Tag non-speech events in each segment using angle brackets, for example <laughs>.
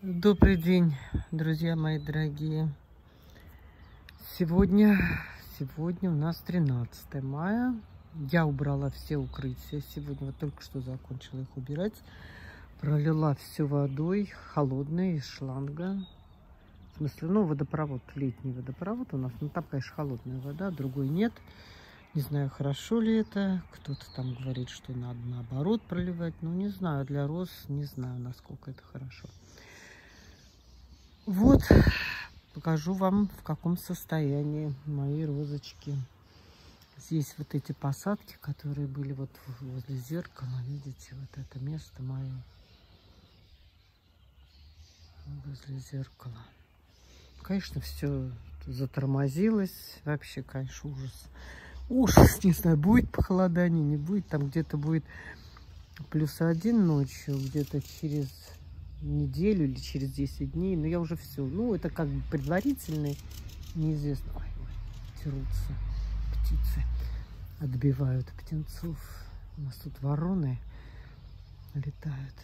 Добрый день, друзья мои дорогие. Сегодня, сегодня у нас 13 мая. Я убрала все укрытия. Сегодня вот только что закончила их убирать. Пролила все водой, холодной, из шланга. В смысле, ну, водопровод, летний водопровод у нас. Ну, там, конечно, холодная вода, другой нет. Не знаю, хорошо ли это. Кто-то там говорит, что надо наоборот проливать. Ну, не знаю, для роз не знаю, насколько это хорошо. Вот, покажу вам, в каком состоянии мои розочки. Здесь вот эти посадки, которые были вот возле зеркала. Видите, вот это место мое. Возле зеркала. Конечно, все затормозилось. Вообще, конечно, ужас. Ужас, не знаю, будет похолодание, не будет. Там где-то будет плюс один ночью, где-то через неделю или через 10 дней. Но я уже все. Ну, это как бы предварительный, неизвестно. Ой, ой, терутся птицы. Отбивают птенцов. У нас тут вороны летают.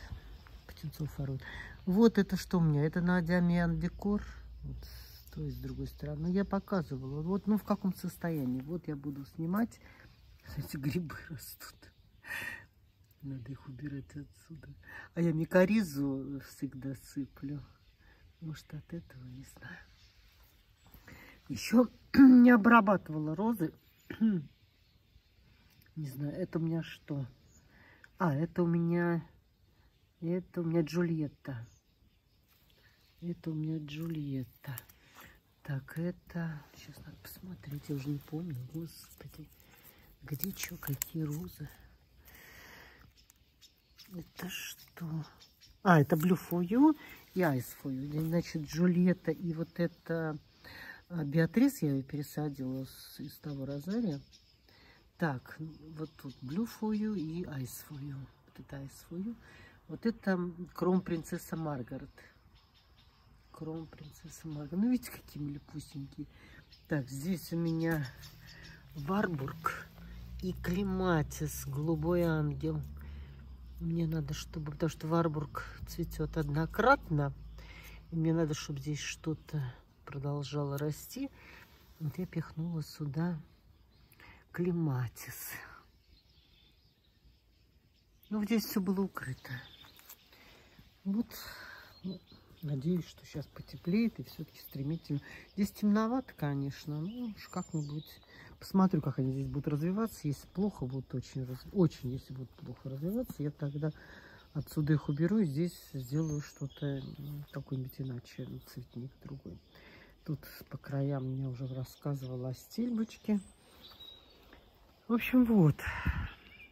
Птенцов воруют. Вот это что у меня? Это Надя Миан Декор. Вот с той, с другой стороны. Я показывала. Вот, ну, в каком состоянии. Вот я буду снимать. <laughs> Эти грибы растут. Надо их убирать отсюда. А я микоризу всегда сыплю. Может, от этого, не знаю. Еще <clears throat> не обрабатывала розы. <clears throat> Не знаю, это у меня что? А, это у меня... Это у меня Джульетта. Это у меня Джульетта. Так, это... Сейчас надо посмотреть, я уже не помню. Господи. Где что, какие розы? Это что? А, это You и You. Значит, Джульетта и вот это а, Беатрис, я ее пересадила из того розария. Так, вот тут You и You. Вот это You. Вот это Кром Принцесса Маргарет. Кром Принцесса Маргарет. Ну, видите, какие милипусенькие. Так, здесь у меня Варбург и Климатис, Голубой Ангел. Мне надо, чтобы, потому что Варбург цветет однократно, и мне надо, чтобы здесь что-то продолжало расти. Вот я пихнула сюда клематис. Ну, здесь все было укрыто. Вот, ну, надеюсь, что сейчас потеплеет и все-таки стремительно. Здесь темновато, конечно, но уж как-нибудь Посмотрю, как они здесь будут развиваться. Если плохо будут очень, очень если будут плохо развиваться, я тогда отсюда их уберу и здесь сделаю что-то, какой-нибудь иначе цветник другой. Тут по краям мне уже рассказывала о стильбочке. В общем, вот.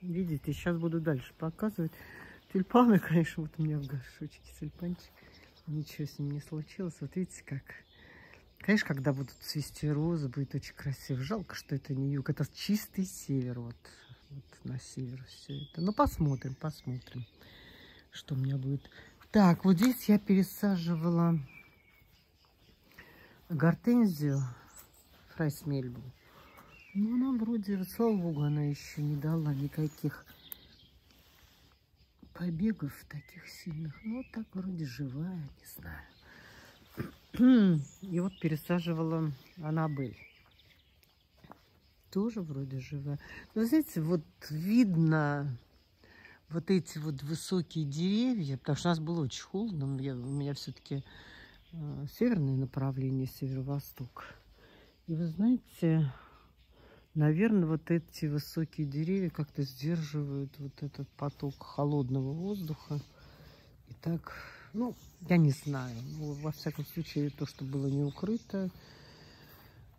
Видите, сейчас буду дальше показывать. Тюльпаны, <laughs> конечно, вот у меня в горшочке тюльпанчик. Ничего с ним не случилось. Вот видите, как Конечно, когда будут цвести розы, будет очень красиво. Жалко, что это не юг. Это чистый север. Вот, вот на север все это. Ну, посмотрим, посмотрим, что у меня будет. Так, вот здесь я пересаживала гортензию фрайсмельбу. Ну, она вроде, слава богу, она еще не дала никаких побегов таких сильных. Ну, так вроде живая, не знаю. И вот пересаживала Анабель. Тоже вроде живая. Но знаете, вот видно вот эти вот высокие деревья, потому что у нас было очень холодно. Я, у меня все-таки э, северное направление, северо-восток. И вы знаете, наверное, вот эти высокие деревья как-то сдерживают вот этот поток холодного воздуха. И так ну, я не знаю. Во всяком случае, то, что было не укрыто,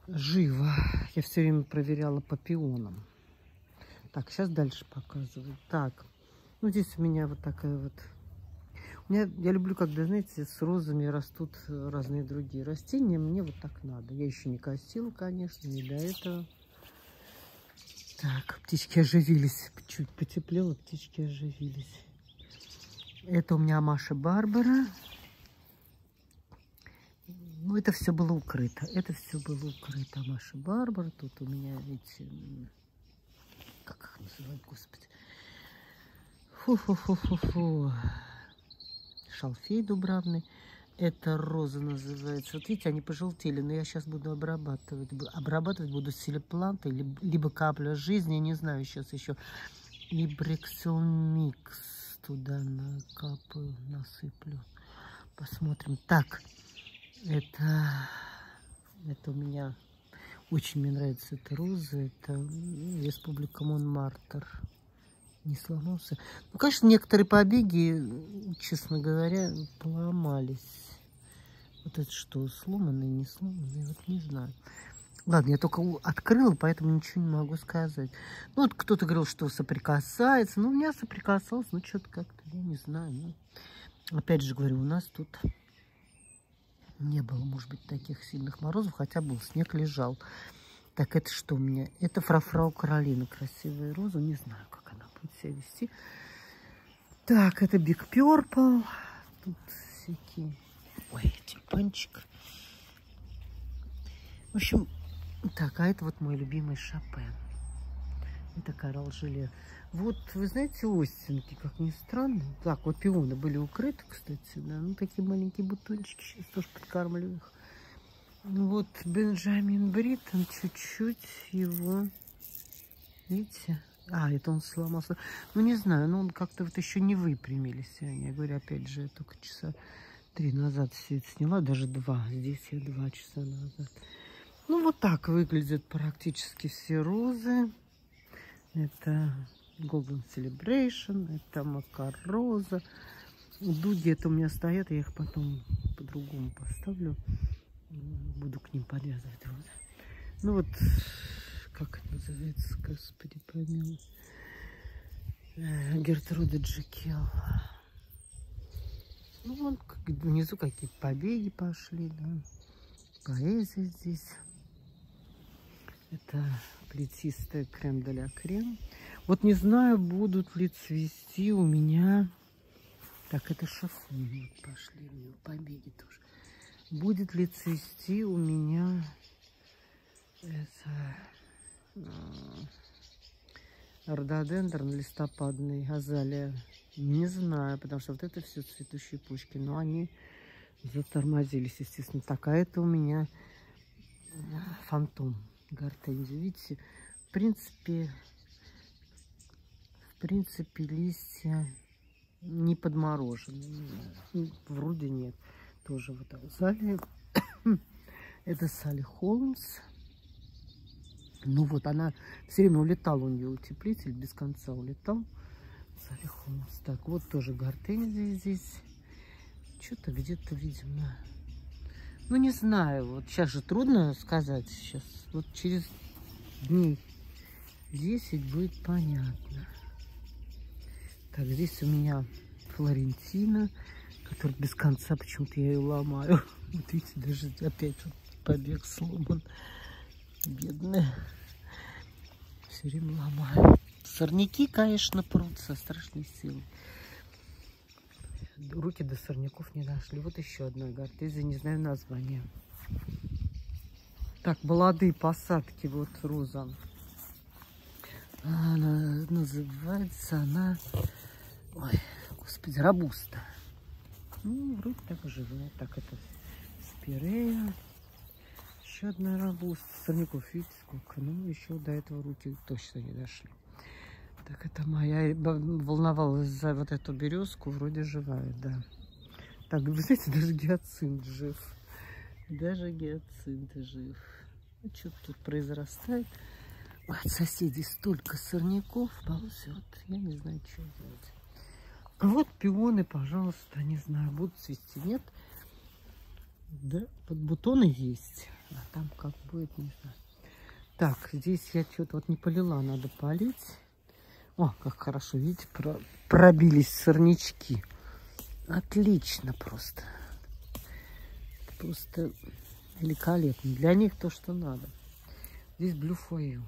живо. Я все время проверяла по пионам. Так, сейчас дальше показываю. Так, ну здесь у меня вот такая вот... У меня, я люблю, когда, знаете, с розами растут разные другие растения. Мне вот так надо. Я еще не косила, конечно, не до этого. Так, птички оживились. Чуть потеплело, птички оживились. Это у меня Маша Барбара. Ну, это все было укрыто. Это все было укрыто. Маша Барбара. Тут у меня эти... Как их называют, господи? Фу-фу-фу-фу-фу. шалфей дубравный. Это роза называется. Вот видите, они пожелтели, но я сейчас буду обрабатывать. Обрабатывать буду силиплантой, либо, либо капля жизни, не знаю сейчас еще. И брексил микс туда накапаю, насыплю. Посмотрим. Так, это, это у меня очень мне нравится эта роза. Это Республика Монмартр. Не сломался. Ну, конечно, некоторые побеги, честно говоря, поломались. Вот это что, сломанный, не сломанный, вот не знаю. Ладно, я только открыла, поэтому ничего не могу сказать. Ну, вот кто-то говорил, что соприкасается. Ну, у меня соприкасалось, ну, что-то как-то, я не знаю. Ну, опять же говорю, у нас тут не было, может быть, таких сильных морозов, хотя был снег лежал. Так, это что у меня? Это фрафрау Каролина, красивая роза. Не знаю, будет себя вести. Так, это Биг Purple. Тут всякие Ой, тюльпанчик. В общем, так, а это вот мой любимый Шопен. Это коралл желе. Вот, вы знаете, остинки, как ни странно. Так, вот пионы были укрыты, кстати, да. Ну, такие маленькие бутончики. Сейчас тоже подкармливаю их. Ну, вот Бенджамин Бриттон чуть-чуть его... Видите? А, это он сломался. Ну, не знаю, но он как-то вот еще не выпрямились. Я говорю, опять же, я только часа три назад все это сняла, даже два. Здесь я два часа назад. Ну, вот так выглядят практически все розы. Это Golden Celebration, это Макароза. Дуги это у меня стоят, я их потом по-другому поставлю. Буду к ним подвязывать. Вот. Ну вот, как называется, господи, помилуй. Э, Гертруда Джекел. Ну, вон внизу какие-то побеги пошли, да. Поэзия здесь. Это плетистая крем-де-ля крем. Вот не знаю, будут ли цвести у меня... Так, это шифон. Вот пошли у него побеги тоже. Будет ли цвести у меня... Это... А, Рододендрон листопадный, азалия не знаю, потому что вот это все цветущие пучки. Но они затормозились, естественно. Так, а это у меня э, фантом гортензия. Видите, в принципе, в принципе, листья не подморожены. Вроде нет. Тоже вот Салли. <coughs> это Салли Холмс. Ну вот она все время улетала у нее утеплитель, без конца улетал. Салихонс. Так, вот тоже гортензия здесь. Что-то где-то, видимо... Ну, не знаю. Вот сейчас же трудно сказать. Сейчас. Вот через дней 10 будет понятно. Так, здесь у меня Флорентина, которая без конца почему-то я ее ломаю. <laughs> Вот видите, даже опять вот побег сломан. Бедная. Все время ломаю. Сорняки, конечно, прут со страшной силой. Руки до сорняков не дошли. Вот еще одна гортезия, не знаю название. Так, молодые посадки, вот роза. Она называется она... Ой, господи, рабуста. Ну, вроде так живая. Так, это спирея. Еще одна рабуста. Сорняков, видите, сколько? Ну, еще до этого руки точно не дошли. Так это моя волновалась за вот эту березку, вроде живая, да. Так, вы знаете, даже гиацинт жив. Даже гиацинт жив. Ну, что тут произрастает. От соседей столько сорняков ползет. Я не знаю, что делать. Вот пионы, пожалуйста, не знаю, будут цвести, нет. Да, под бутоны есть. А там как будет, не знаю. Так, здесь я что-то вот не полила, надо полить. О, как хорошо, видите, про пробились сорнячки. Отлично просто. Просто великолепно. Для них то, что надо. Здесь блюфою.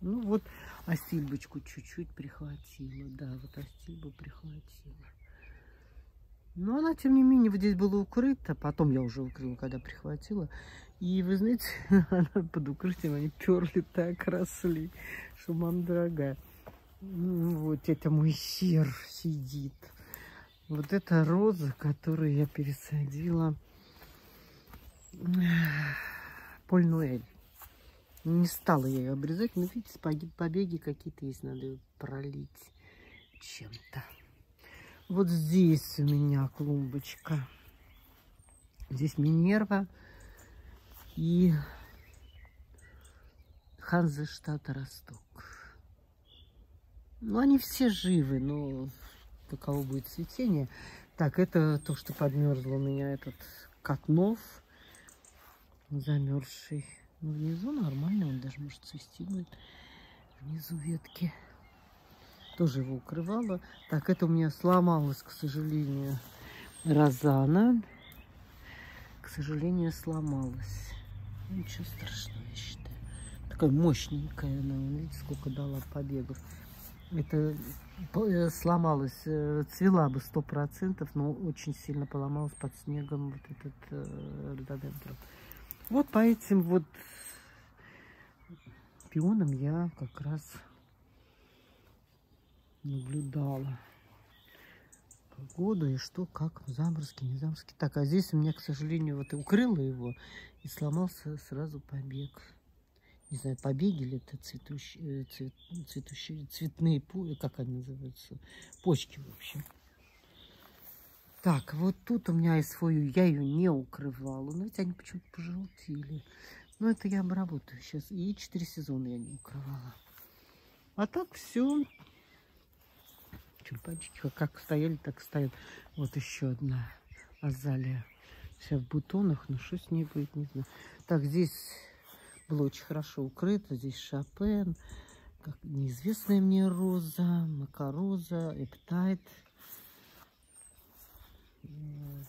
Ну вот, остильбочку чуть-чуть прихватила. Да, вот остильбу прихватила. Но она, тем не менее, вот здесь была укрыта. Потом я уже укрыла, когда прихватила. И вы знаете, <laughs> она под укрытием, они перли так росли, что мама дорогая. Вот это мой сир сидит. Вот эта роза, которую я пересадила Поль Нуэль. Не стала я ее обрезать, но видите, побеги какие-то есть, надо ее пролить чем-то. Вот здесь у меня клумбочка. Здесь Минерва и Ханзештадт росток. Ну, они все живы, но каково будет цветение. Так, это то, что подмерзло у меня, этот Котнов замерзший. Ну, внизу нормально, он даже может цвести будет. Внизу ветки. Тоже его укрывала. Так, это у меня сломалось, к сожалению, розана. К сожалению, сломалась. Ничего страшного, я считаю. Такая мощненькая она. Видите, сколько дала побегов. Это э, сломалась, э, цвела бы сто процентов, но очень сильно поломалась под снегом вот этот э, рододендрон. Вот по этим вот пионам я как раз наблюдала погоду и что, как, заморозки, не заморозки. Так, а здесь у меня, к сожалению, вот укрыла его и сломался сразу побег. Не знаю, побеги или это цветущие, э, цвет, цветущие, цветные, как они называются, почки, в общем. Так, вот тут у меня и свою, я ее не укрывала, но ведь они почему-то пожелтели. Но это я обработаю сейчас. И 4 сезона я не укрывала. А так все. Чумпанчики как стояли, так стоят. Вот еще одна азалия. Вся в бутонах, но что с ней будет, не знаю. Так, здесь было очень хорошо укрыто. Здесь Шопен, как неизвестная мне роза, макароза, эптайт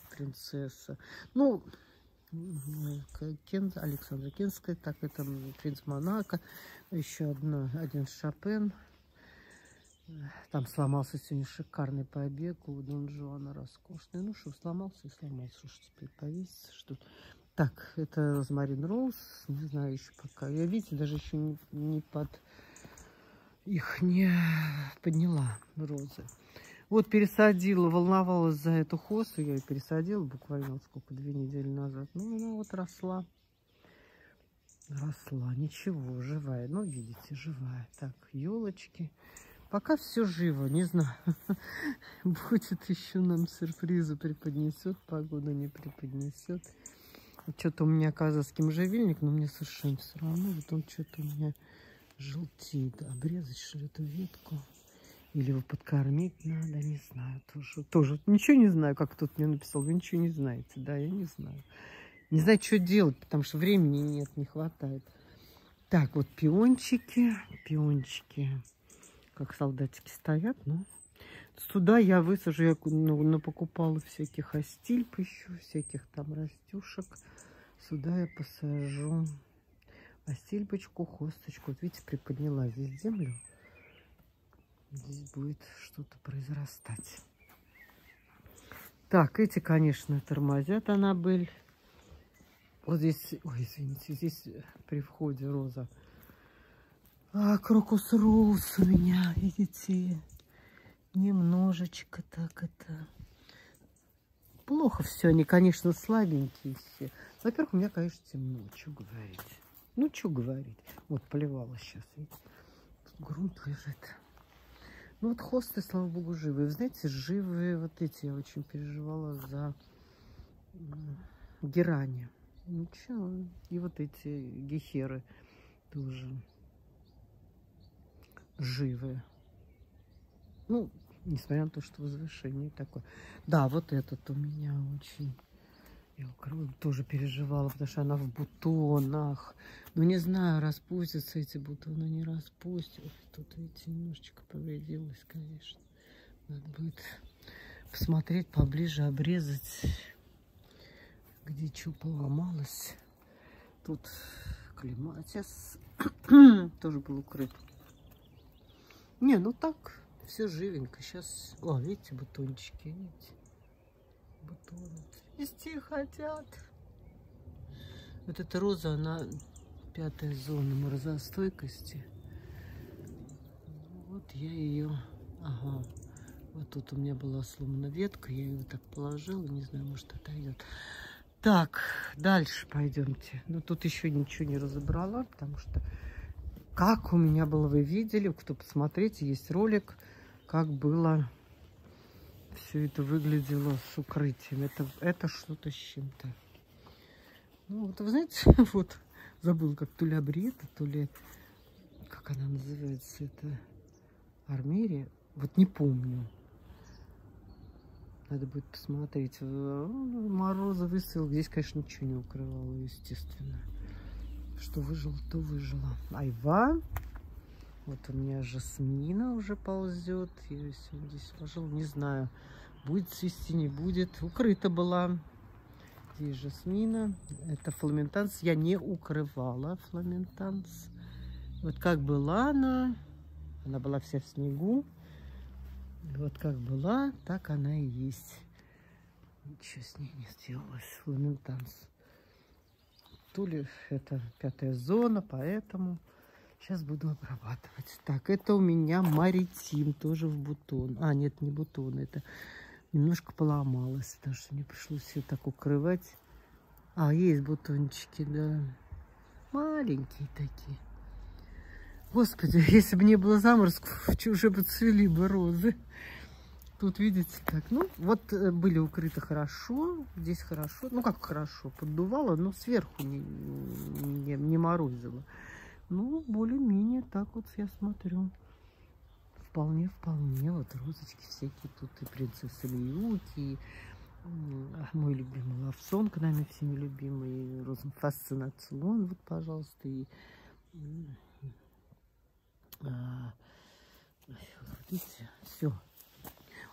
принцесса. Ну, Кен, Александра Кенская, так это принц Монако, еще одна, один Шопен. Там сломался сегодня шикарный побег у Дон Жуана, роскошный. Ну что, сломался и сломался, что теперь повесится, что Так, это Розмарин Роуз, не знаю еще пока. Я, видите, даже еще не, не под их не подняла розы. Вот пересадила, волновалась за эту хосту, я ее пересадила буквально сколько, две недели назад. Ну, она вот росла. Росла, ничего, живая. Ну, видите, живая. Так, елочки. Пока все живо, не знаю. <laughs> Будет еще нам сюрпризы преподнесет, погода не преподнесет. Что-то у меня казахский можжевельник, но мне совершенно все равно. Вот он что-то у меня желтеет. Обрезать, что ли, эту ветку. Или его подкормить надо, не знаю. Тоже, тоже ничего не знаю, как тут мне написал. Вы ничего не знаете, да, я не знаю. Не знаю, что делать, потому что времени нет, не хватает. Так, вот пиончики, пиончики, как солдатики стоят, ну. Сюда я высажу, я ну, покупала всяких астильп еще, всяких там растюшек. Сюда я посажу астильбочку, хосточку. Вот видите, приподняла здесь землю здесь будет что-то произрастать. Так, эти, конечно, тормозят Аннабель. Вот здесь, ой, извините, здесь при входе роза. А, крокус роуз у меня, видите, немножечко так это... Плохо все, они, конечно, слабенькие все. Во-первых, у меня, конечно, темно, что говорить. Ну, что говорить. Вот, поливала сейчас, видите. Грунт лежит. Ну вот хосты, слава богу, живы. Вы знаете, живые вот эти, я очень переживала за герани. Ничего. И вот эти гехеры тоже живые. Ну, несмотря на то, что возвышение такое. Да, вот этот у меня очень я укрою, тоже переживала, потому что она в бутонах. Ну, не знаю, распустятся эти бутоны, не распустят. Тут, видите, немножечко повредилась, конечно. Надо будет посмотреть поближе, обрезать, где что поломалось. Тут клематис <clears throat> тоже был укрыт. Не, ну так, все живенько. Сейчас, о, видите, бутончики, видите? Бутоны вести хотят. Вот эта роза, она пятая зона морозостойкости. Вот я ее, ага, Вот тут у меня была сломана ветка, я ее так положила, не знаю, может отойдет. Так, дальше пойдемте. Ну, тут еще ничего не разобрала, потому что как у меня было, вы видели, кто посмотрите, есть ролик, как было все это выглядело с укрытием. Это, это что-то с чем-то. Ну, вот вы знаете, <laughs> вот забыл, как то ли абриета, то ли, как она называется, это армерия. Вот не помню. Надо будет посмотреть. Э, Морозы выстрел. Здесь, конечно, ничего не укрывало, естественно. Что выжило, то выжило. Айва. Вот у меня жасмина уже ползет. Я ее сегодня здесь сложила. Не знаю, будет цвести, не будет. Укрыта была. Здесь жасмина. Это фламентанс. Я не укрывала фламентанс. Вот как была она. Она была вся в снегу. Вот как была, так она и есть. Ничего с ней не сделалось. Фламентанс. То ли это пятая зона, поэтому сейчас буду обрабатывать. Так, это у меня маритим, тоже в бутон. А, нет, не бутон, это немножко поломалось, потому что мне пришлось все так укрывать. А, есть бутончики, да. Маленькие такие. Господи, <laughs> если бы не было заморозков, <laughs> уже бы цвели бы розы. Тут видите как. Ну, вот э, были укрыты хорошо. Здесь хорошо. Ну, как хорошо. Поддувало, но сверху не, не, не морозило. Ну, более-менее так вот я смотрю. Вполне, вполне. Вот розочки всякие тут. И принцесса Лиюки, и мой любимый лавсон, к нами всеми любимый. Фасцинацион, вот, пожалуйста. И а, видите, все.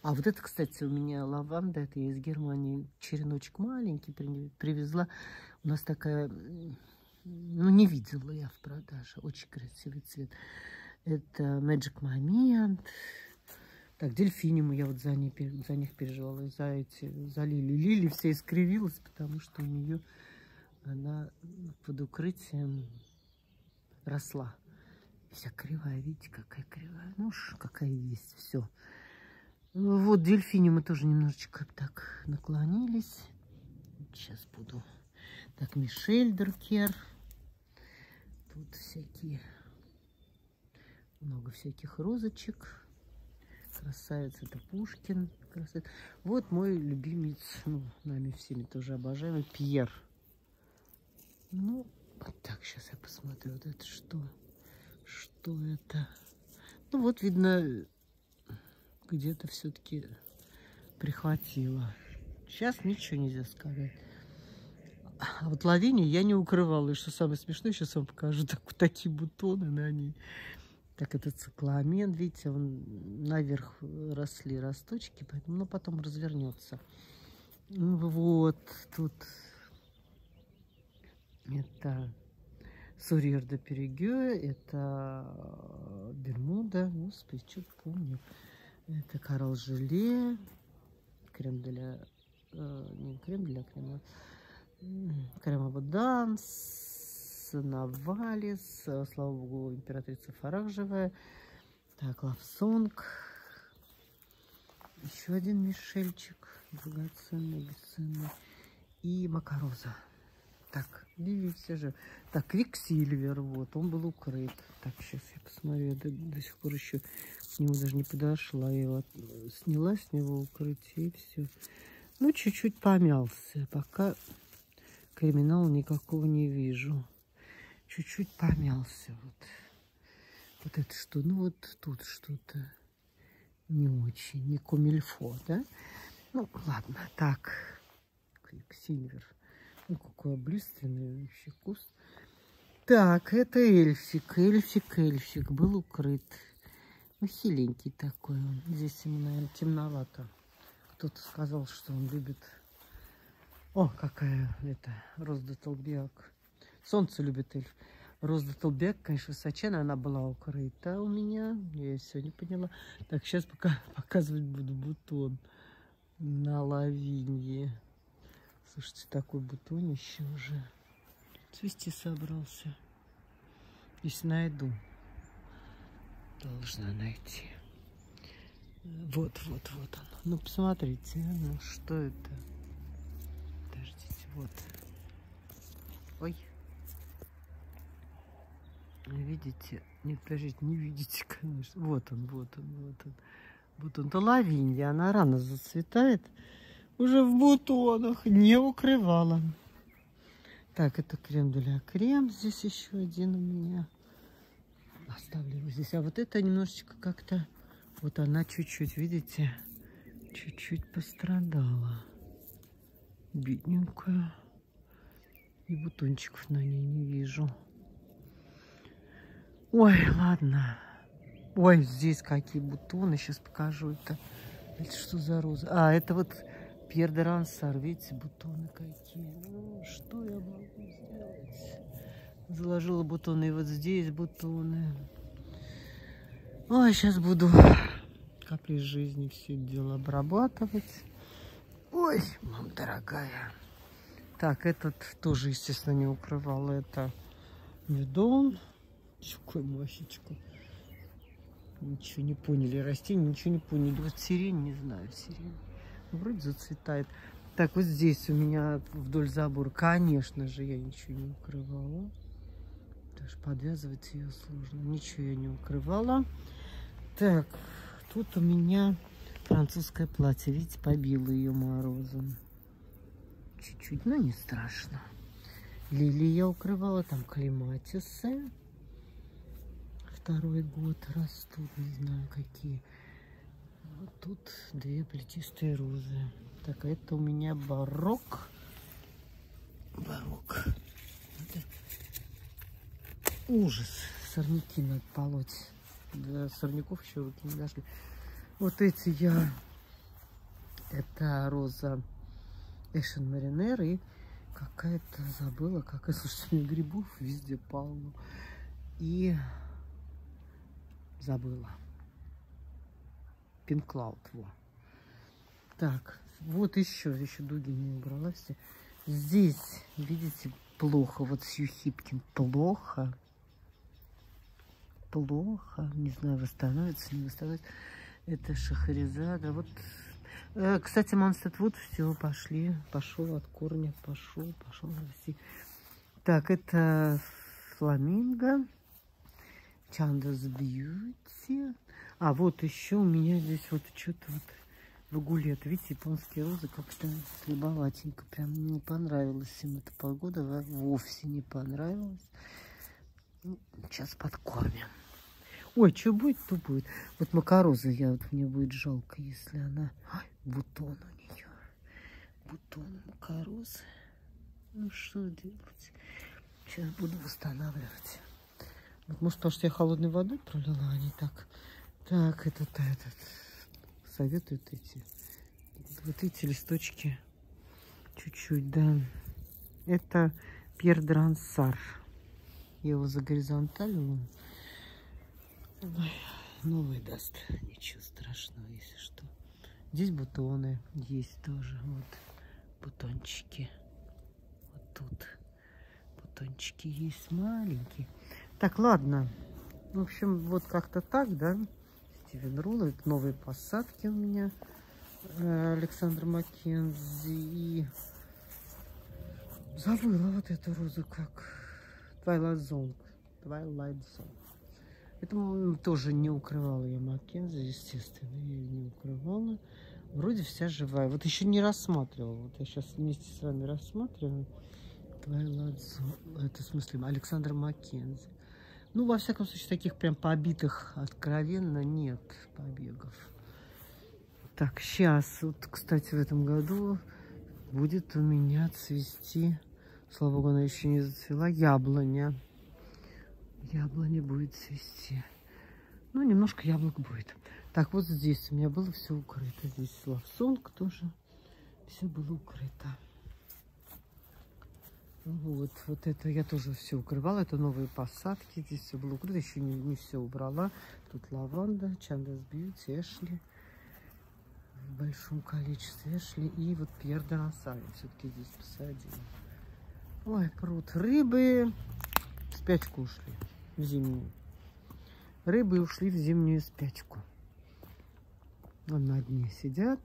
А вот это, кстати, у меня лаванда, это я из Германии череночек маленький привезла. У нас такая, ну, не видела я в продаже. Очень красивый цвет. Это Magic Moment. Так, дельфиниму я вот за, них, за них переживала. За эти, за Лили. Лили вся искривилась, потому что у нее она под укрытием росла. Вся кривая, видите, какая кривая. Ну уж какая есть, все. Вот дельфини мы тоже немножечко так наклонились. Сейчас буду. Так, Мишель Деркер. Тут всякие, много всяких розочек. Красавец, это Пушкин. Красавец. Вот мой любимец, ну, нами всеми тоже обожаемый, Пьер. Ну, вот так, сейчас я посмотрю, вот это что? Что это? Ну вот, видно, где-то все-таки прихватило. Сейчас ничего нельзя сказать. А вот лавинию я не укрывала. И что самое смешное, сейчас вам покажу так, такие бутоны на ней. Так, это цикламен, видите, он наверх росли росточки, поэтому, ну, потом развернется. Вот, тут это Сурьер де Перегё, это Бермуда, господи, что-то помню. Это коралл желе, крем для, э, не крем для крема, Cream Abundance, Novalis, слава богу, императрица Фарах живая. Так, Love Song. Еще один мишельчик, драгоценный, бесценный. И макароза. Так, видите же. Так, Quicksilver, вот, он был укрыт. Так, сейчас я посмотрю, я до, до сих пор еще к нему даже не подошла. Я его сняла с него укрытие и все. Ну, чуть-чуть помялся. Пока криминала никакого не вижу. Чуть-чуть помялся. Вот. вот это что? Ну, вот тут что-то не очень, не комильфо, да? Ну, ладно, так. Quicksilver. Ну, какой облиственный вообще куст. Так, это эльфик, эльфик, эльфик. Был укрыт. Ну, хиленький такой он. Здесь ему, наверное, темновато. Кто-то сказал, что он любит... О, какая это, Розда Толбек. Солнце любит эльф. Розда Толбек, конечно, высоченная, она была укрыта у меня. Я сегодня поняла. Так, сейчас пока <laughs> показывать буду бутон на лавинье. Слушайте, такой бутонище уже цвести собрался. Если найду, должна найти. Вот, вот, вот оно. Ну, посмотрите, ну что это? Подождите, вот. Ой. Видите? Нет, подождите, не видите, <laughs> конечно. Вот он, вот он, вот он. Вот он, то лавинья, она рано зацветает. Уже в бутонах, не укрывала. Так, это крем для крем. Здесь еще один у меня. Оставлю его здесь. А вот это немножечко как-то... Вот она чуть-чуть, видите, чуть-чуть пострадала. Бедненькая. И бутончиков на ней не вижу. Ой, ладно. Ой, здесь какие бутоны. Сейчас покажу это. Это что за роза? А, это вот Пьер де Рансар. Бутоны какие. Ну, что я могу сделать? Заложила бутоны. И вот здесь бутоны. Ой, сейчас буду капли жизни все дело обрабатывать. Ой, мам дорогая. Так, этот тоже, естественно, не укрывал. Это медон. Какой масечку. Ничего не поняли. Растения ничего не поняли. Вот сирень, не знаю, сирень. Вроде зацветает. Так, вот здесь у меня вдоль забора, конечно же, я ничего не укрывала. Даже подвязывать ее сложно. Ничего я не укрывала. Так, тут у меня французское платье. Видите, побило ее морозом. Чуть-чуть, но не страшно. Лилии я укрывала, там клематисы второй год растут, не знаю какие. Вот тут две плетистые розы. Так, это у меня барок. Барок. Это ужас. Сорняки надо полоть. До сорняков еще руки не дошли. Вот эти я... Это роза Эшен Маринер и какая-то забыла, какая, слушайте, у меня грибов везде полно. И забыла. Пинклауд, во. Так, вот еще, еще дуги не убрала все. Здесь, видите, плохо. Вот Сью Хипкин плохо. Плохо. Не знаю, восстановится, не восстановится. Это Шахаризада. Вот, э, кстати, Монстед вот все, пошли. Пошел от корня, пошел, пошел. Так, это фламинго. Чандас Бьюти. А, вот еще у меня здесь вот что-то вот выгулет. Видите, японские розы как-то слабоватенько. Прям не понравилась им эта погода. Вовсе не понравилась. Ну, сейчас подкормим. Ой, что будет, то будет. Вот макароза я, вот мне будет жалко, если она... Ой, бутон у нее. Бутон макарозы. Ну, что делать? Сейчас буду восстанавливать. Вот, может, потому что я холодной водой пролила, а не так. Так, этот, этот, советуют эти, вот эти листочки чуть-чуть, да. Это Пьер Дрансар. Я его за горизонталью. Новый даст. Ничего страшного, если что. Здесь бутоны есть тоже. Вот бутончики. Вот тут бутончики есть маленькие. Так, ладно. В общем, вот как-то так, да. Стивен Рулл. Это новые посадки у меня. Э, Александр Маккензи. И забыла вот эту розу как. Twilight Zone. Twilight Zone. Это тоже не укрывала я Маккензи, естественно. Я ее не укрывала. Вроде вся живая. Вот еще не рассматривала. Вот я сейчас вместе с вами рассматриваю. Twilight Zone. Это в смысле Александр Маккензи. Ну, во всяком случае, таких прям побитых откровенно нет побегов. Так, сейчас, вот, кстати, в этом году будет у меня цвести, слава богу, она еще не зацвела, яблоня. Яблоня будет цвести. Ну, немножко яблок будет. Так, вот здесь у меня было все укрыто. Здесь лавсонг тоже. Все было укрыто. Вот, вот это я тоже все укрывала. Это новые посадки. Здесь все было укрыто. Еще не, не все убрала. Тут лаванда, Чандас Бьюти, Эшли. В большом количестве Эшли. И вот Пьер Донаса все-таки здесь посадила. Ой, пруд. Рыбы спячку ушли. В зимнюю. Рыбы ушли в зимнюю спячку. Вон на дне сидят.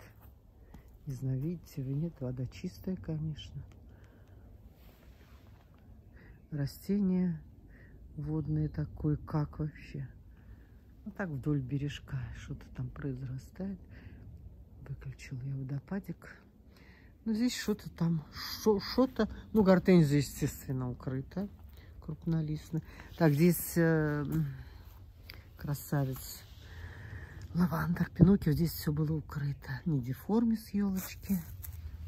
Не знаю, видите вы, нет, вода чистая, конечно. Растения водные такой, как вообще. Вот так вдоль бережка что-то там произрастает. Выключил я водопадик. Ну, здесь что-то там, что-то, ну, гортензия, естественно, укрыта, крупнолистная. Так, здесь э, красавец лавандер, пиноккио, здесь все было укрыто. Не деформис елочки,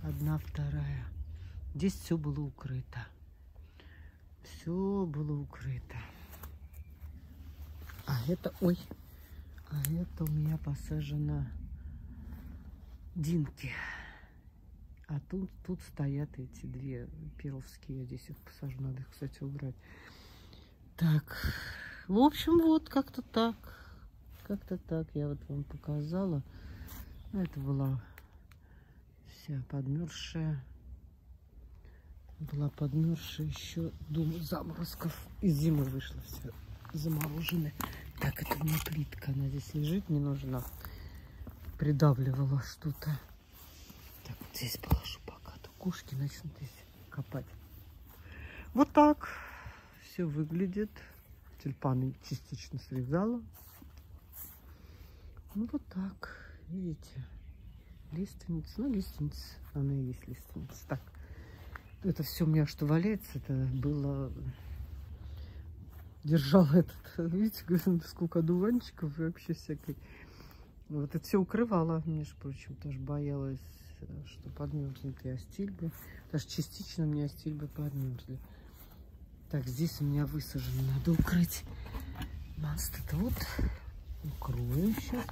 одна, вторая. Здесь все было укрыто. Все было укрыто. А это, ой, а это у меня посажено динки. А тут, тут стоят эти две перовские. Я здесь их посажу. Надо их, кстати, убрать. Так. В общем, вот как-то так. Как-то так. Я вот вам показала. Это была вся подмерзшая. Была подмерзшая еще, думаю, заморозков. Из зимы вышла вся замороженная. Так, это меня плитка. Она здесь лежит, не нужна. Придавливала что-то. Так, вот здесь положу пока. То кошки начнут здесь копать. Вот так все выглядит. Тюльпаны частично срезала. Ну, вот так. Видите? Лиственница. Ну, лиственница. Она и есть лиственница. Так. Это все у меня, что валяется, это было... Держал этот, видите, сколько одуванчиков и вообще всякой. Вот это все укрывала, между прочим, тоже боялась что подмерзнут и астильбы. Даже частично у меня астильбы подмерзли. Так, здесь у меня высажено. Надо укрыть. Маст тут. Укрою сейчас.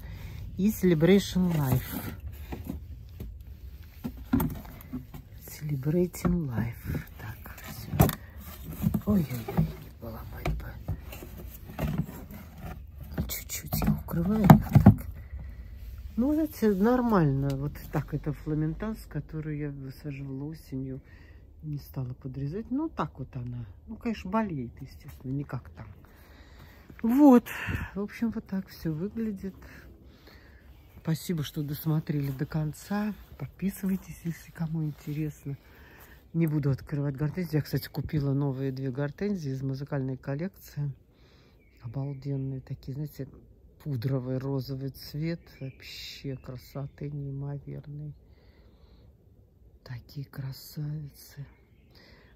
И Celebration Life. Celebrating Life. Так, все. Ой-ой-ой, не поломать бы. Чуть-чуть я укрываю. Ну, знаете, нормально. Вот так это фламентанс, который я высаживала осенью. Не стала подрезать. Ну, так вот она. Ну, конечно, болеет, естественно, не как там. Вот. В общем, вот так все выглядит. Спасибо, что досмотрели до конца. Подписывайтесь, если кому интересно. Не буду открывать гортензии. Я, кстати, купила новые две гортензии из музыкальной коллекции. Обалденные такие, знаете, пудровый розовый цвет. Вообще красоты неимоверной. Такие красавицы.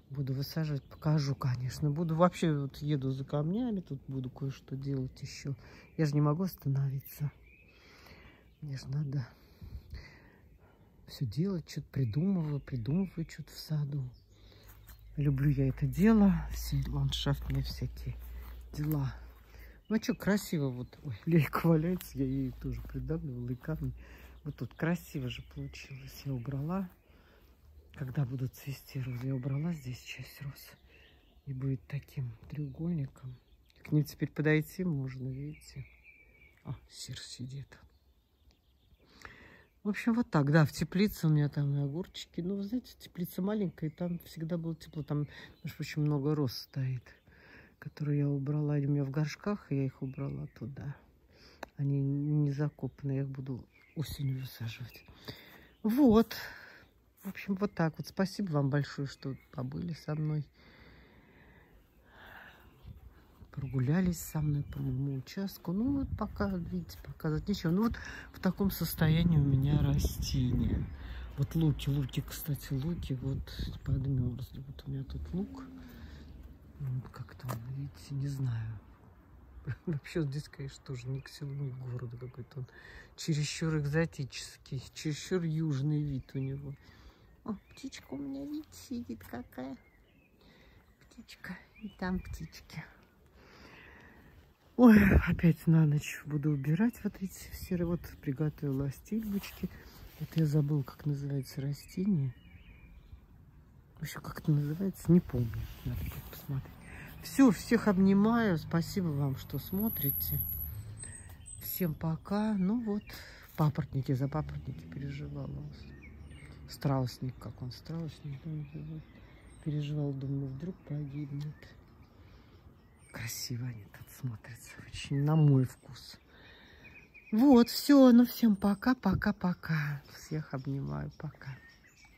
Буду высаживать, покажу, конечно. Буду вообще, вот еду за камнями, тут буду кое-что делать еще. Я же не могу остановиться. Мне же надо все делать, что-то придумываю, придумываю что-то в саду. Люблю я это дело, все ландшафтные всякие дела. Ну что, красиво вот. Ой, <laughs> лейка валяется, я ей тоже придавливала и камни. Вот тут красиво же получилось. Я убрала. Когда будут цвести розы, я убрала здесь часть роз. И будет таким треугольником. К ним теперь подойти можно, видите. О, сир сидит. В общем, вот так, да, в теплице у меня там и огурчики. Ну, вы знаете, теплица маленькая, и там всегда было тепло. Там, между прочим, много роз стоит которые я убрала. Они у меня в горшках, и я их убрала туда. Они не закопаны, я их буду осенью высаживать. Вот. В общем, вот так вот. Спасибо вам большое, что побыли со мной. Прогулялись со мной по моему участку. Ну, вот пока, видите, показать нечего. Ну, вот в таком состоянии у меня растения. Вот луки, луки, кстати, луки вот подмерзли. Вот у меня тут лук. Вот как там, видите, не знаю. <laughs> Вообще здесь, конечно, тоже не к селу, не к городу какой-то. Он чересчур экзотический, чересчур южный вид у него. О, птичка у меня, видите, сидит какая. Птичка. И там птички. Ой, опять на ночь буду убирать вот эти все. Вот приготовила стильбочки. Это я забыл, как называется растение. Еще как это называется, не помню. Надо посмотреть. Все, всех обнимаю. Спасибо вам, что смотрите. Всем пока. Ну вот, папоротники, за папоротники переживала. Страусник, как он, страусник называет. Переживал, думаю, вдруг погибнет. Красиво они тут смотрятся, очень на мой вкус. Вот, все, ну всем пока, пока, пока. Всех обнимаю, пока.